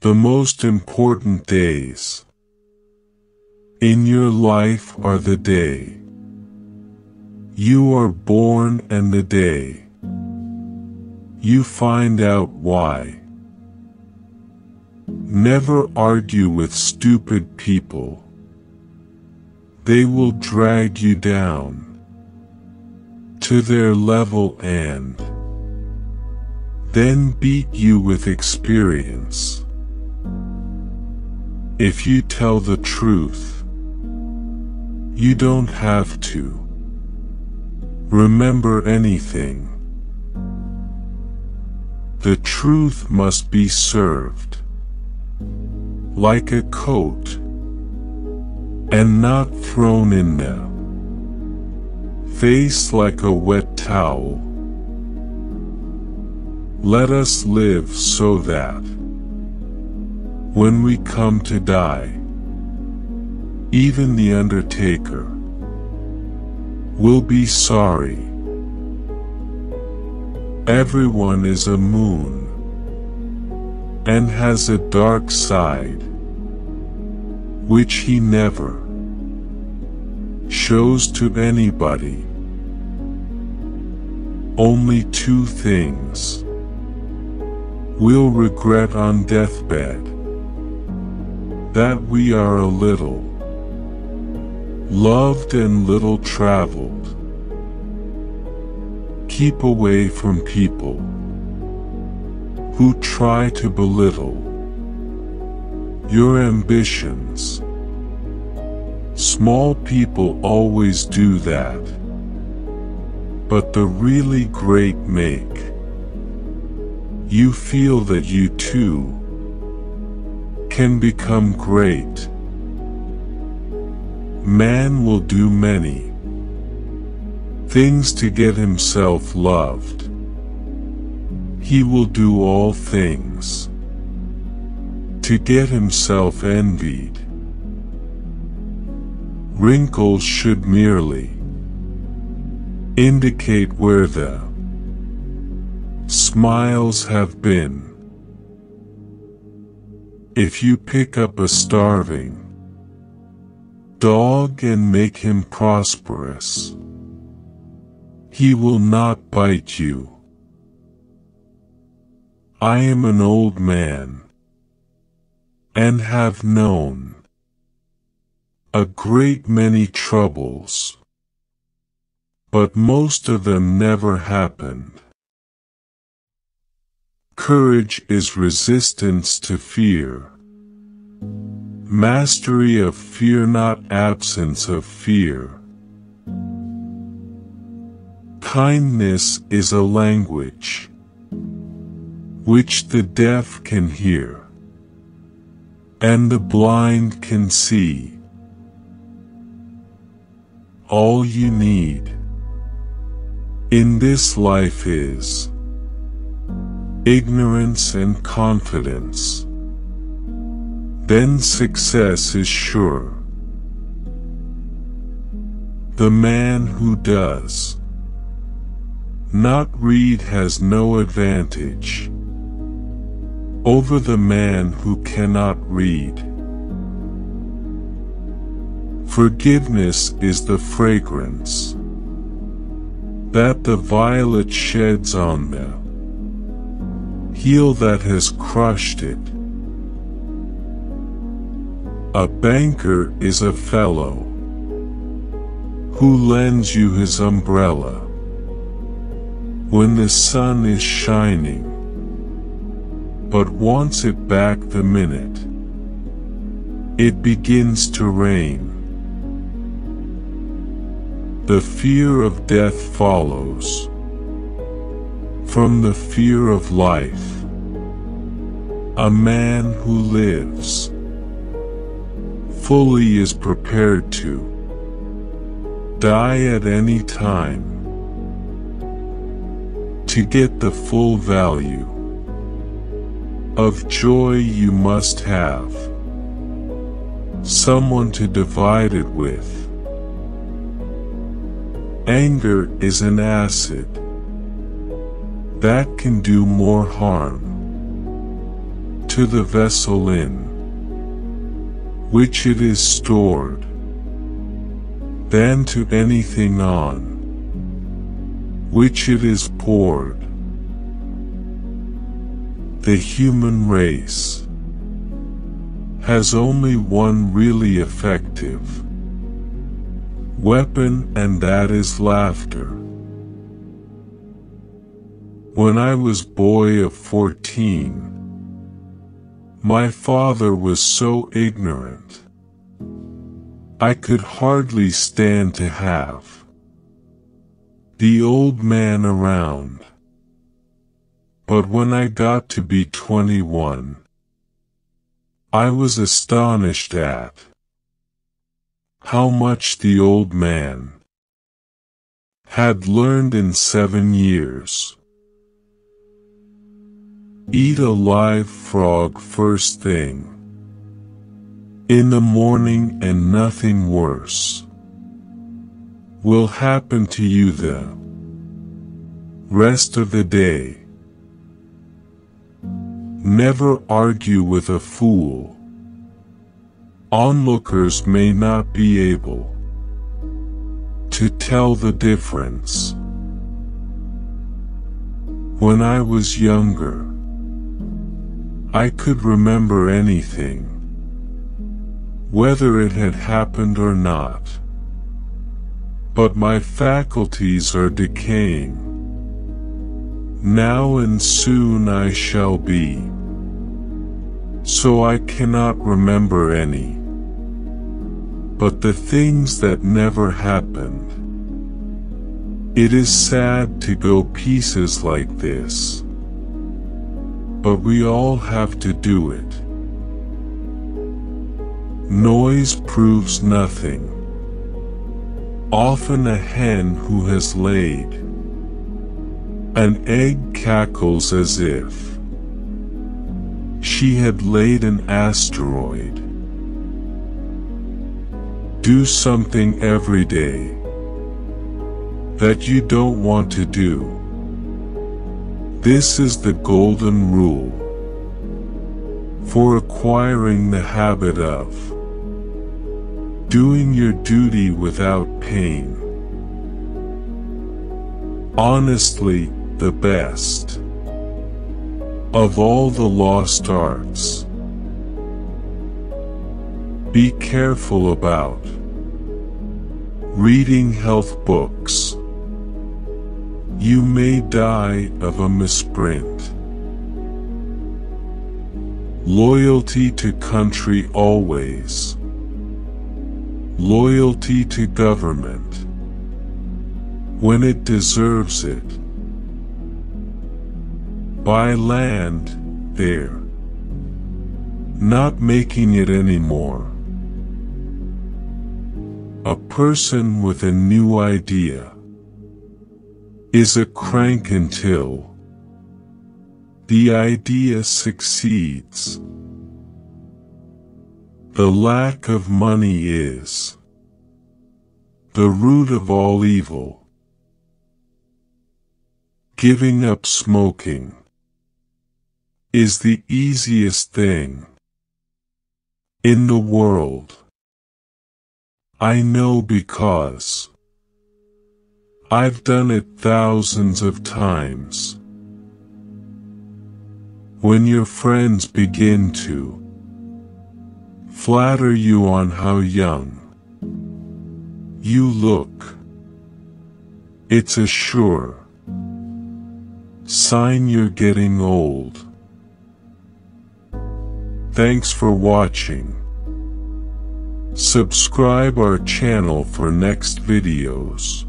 The most important days in your life are the day you are born and the day you find out why. Never argue with stupid people. They will drag you down to their level and then beat you with experience. If you tell the truth, you don't have to remember anything. The truth must be served like a coat and not thrown in the face like a wet towel. Let us live so that when we come to die, even the undertaker will be sorry. Everyone is a moon and has a dark side which he never shows to anybody. Only two things we'll regret on deathbed. That we are a little loved and little traveled. Keep away from people who try to belittle your ambitions. Small people always do that. But the really great make you feel that you too can become great. Man will do many things to get himself loved. He will do all things to get himself envied. Wrinkles should merely indicate where the smiles have been. If you pick up a starving dog and make him prosperous, he will not bite you. I am an old man and have known a great many troubles, but most of them never happened. Courage is resistance to fear. Mastery of fear not absence of fear. Kindness is a language which the deaf can hear and the blind can see. All you need in this life is ignorance and confidence. Then success is sure. The man who does not read has no advantage over the man who cannot read. Forgiveness is the fragrance that the violet sheds on the heel that has crushed it. A banker is a fellow who lends you his umbrella when the sun is shining, but wants it back the minute it begins to rain. The fear of death follows from the fear of life. A man who lives fully is prepared to die at any time to get the full value of joy you must have someone to divide it with. Anger is an acid that can do more harm to the vessel in which it is stored, than to anything on which it is poured. The human race has only one really effective weapon and that is laughter. When I was boy of 14, my father was so ignorant. I could hardly stand to have the old man around. But when I got to be 21, I was astonished at how much the old man had learned in seven years. Eat a live frog first thing. In the morning and nothing worse will happen to you the rest of the day. Never argue with a fool. Onlookers may not be able to tell the difference. When I was younger, I could remember anything, whether it had happened or not. But my faculties are decaying. Now and soon I shall be. So I cannot remember any. But the things that never happened. It is sad to go pieces like this. But we all have to do it. Noise proves nothing. Often a hen who has laid an egg cackles as if she had laid an asteroid. Do something every day that you don't want to do. This is the golden rule for acquiring the habit of doing your duty without pain. Honestly, the best of all the lost arts. Be careful about reading health books. You may die of a misprint. Loyalty to country always. Loyalty to government. When it deserves it. Buy land, there. Not making it anymore. A person with a new idea is a crank until the idea succeeds. The lack of money is the root of all evil. Giving up smoking is the easiest thing in the world. I know because I've done it thousands of times. When your friends begin to flatter you on how young you look, it's a sure sign you're getting old. Thanks for watching. Subscribe our channel for next videos.